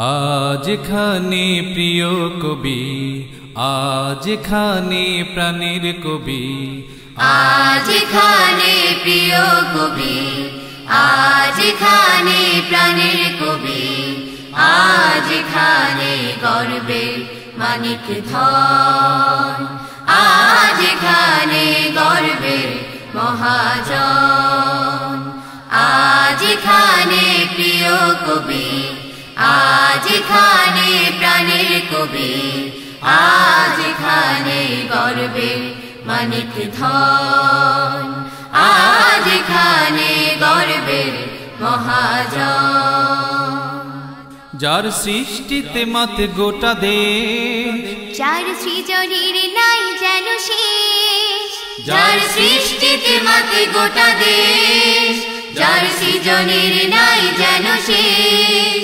আজ খানে প্রিয় কবি আজ খানে প্রাণের কবি। আজ খানে প্রিয় কবি আজ খানে প্রাণের কবি। আজ খানে গর্বে মানিক ধন। আজ খানে গর্বে মহাজন। আজ খানে প্রিয় কবি আজ খানে প্রাণের কবি আজ খানে গর্বে মানিক ধন। আজ খানে গর্বে মহাজন। যার সৃষ্টিতে মাতে গোটা দেশ যার সৃজনীর নাই যেন শেষ যার সৃষ্টিতে মাতে গোটা দেশ যার সৃজনীর নাই যেন শেষ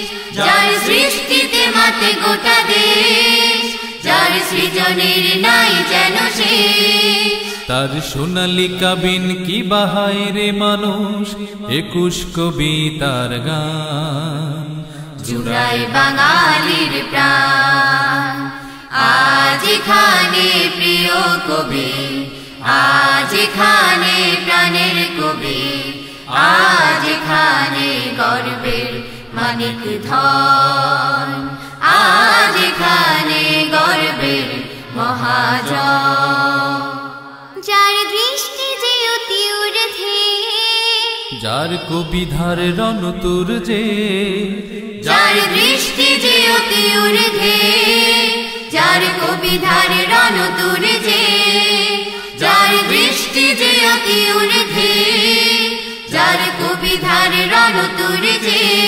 সৃষ্টিতে মাতে গোটা দেশ যার সৃজনীর নাই যেন শেষ। তার সোনালি কাবিন কি বাহায় রে মানুষ একুশ কবিতার গান। জুড়াই বাঙালির প্রাণ। আজ খানে প্রিয় কবি আজ খানে প্রাণের কবি আজ খানে গর্বের মানিক ধন? আজ খানে গর্বের মহাজন। যার দৃষ্টি যে অতি ঊর্ধ্বে যার কবিধার রণতুর যে যার দৃষ্টি যে অতি ঊর্ধ্বে যার কবিধার রণতুর যে যার দৃষ্টি যে অতি ঊর্ধ্বে যার কবিধার রণতুর যে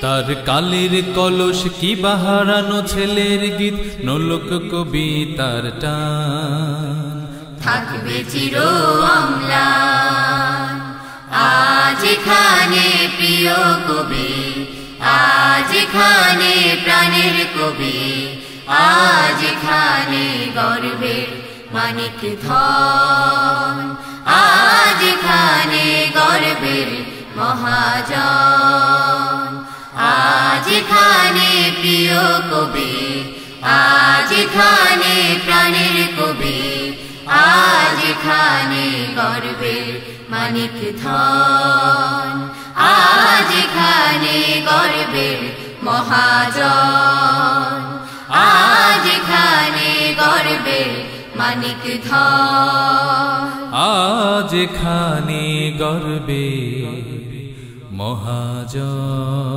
তার কালের কলস কি বাহারানো ছেলের গীত? নলক কবিতার টান। থাকবে চির আজ খানে প্রিয় কবি, আজ খানে প্রাণের কবি, আজ খানে গর্বের মানিক ধন। আজ খানে গর্বের মহাজন। আজ খানে প্রিয় কবি, আজ খানে প্রাণের কবি, আজ খানে গর্বের মানিক ধন। আজ খানে গর্বের মহাজন। আজ খানে গর্বের মানিক ধন। আজ খানে গর্বে মহাজন।